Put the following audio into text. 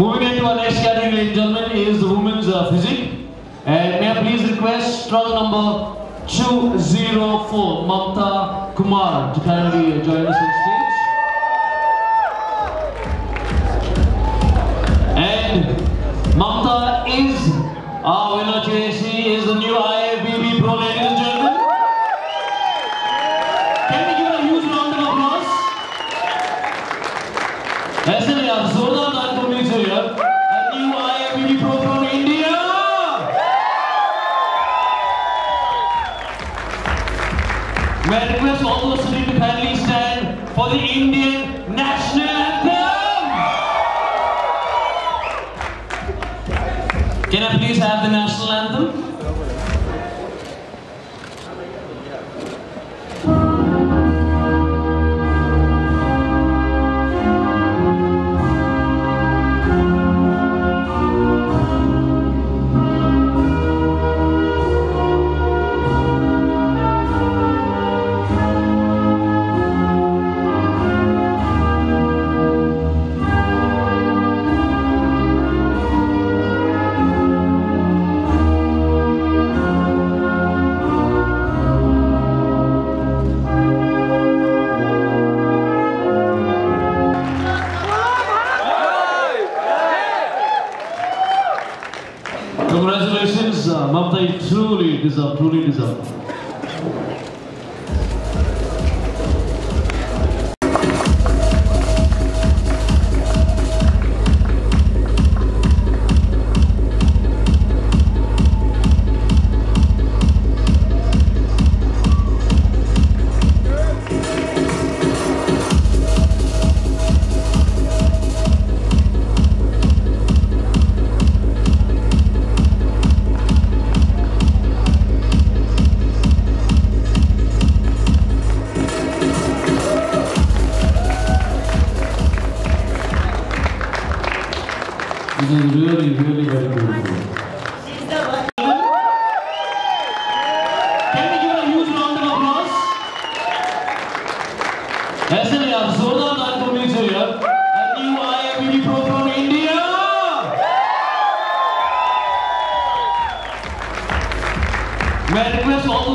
Moving on to our next category, ladies and gentlemen, is the women's uh, physique. And may I please request struggle number 204, Mamtha Kumar, to kindly join us on stage. And Mamtha is our winner today. She is the new IFBB Pro, ladies and gentlemen. Can we give a huge round of applause? ऐसे नहीं आप जोरदार Australia, new IFBB pro from India. May I request all those sitting to kindly stand for the Indian national anthem. Can I please have the national Congratulations, uh, truly deserve, truly deserve. This is really, really. Can we give a of applause? ऐसे नहीं आप जोरदार ताली को new IFBB pro from India. मैं all